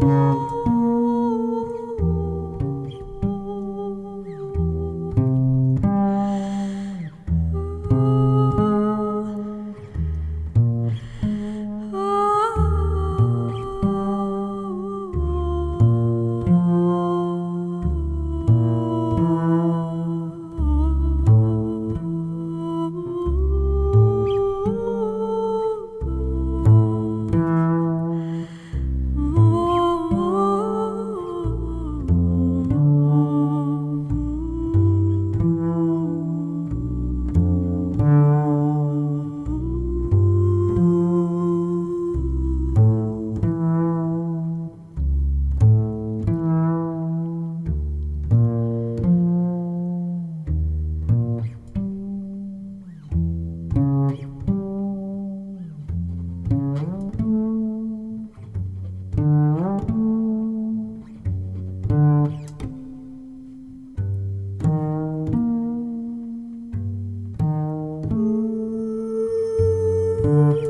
Música Ooh.